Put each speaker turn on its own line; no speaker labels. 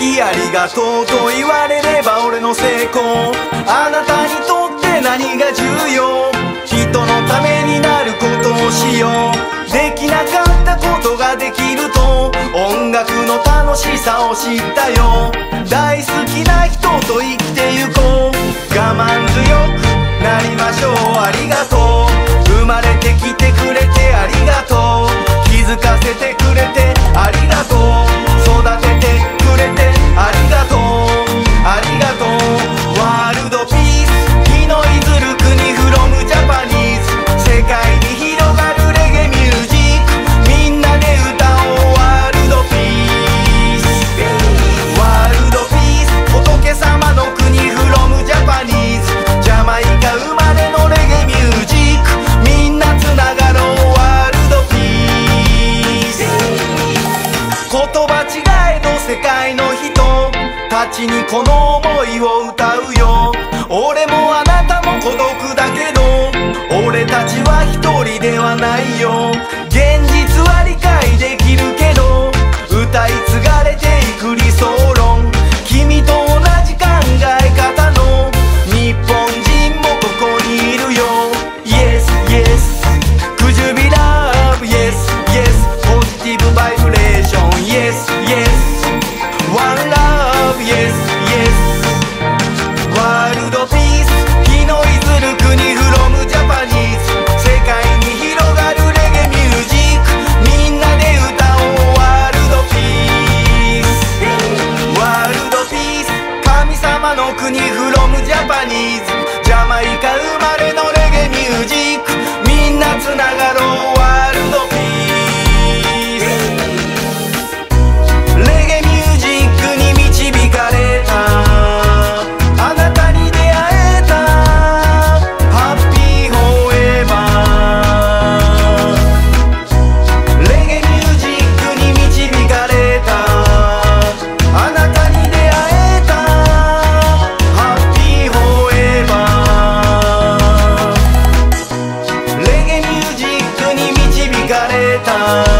ありがとうと言われれば俺の成功。あなたにとって何が重要？人のためになることをしよう。できなかったことができると音楽の楽しさを知ったよ。ちにこの想いを歌うよ。俺もあなたも孤独だけど俺たちは一人ではないよ。現実は理解できるけど歌い継がれていく理想論。君と同じ考え方の日本人もここにいるよ。Yes, yes money secretas.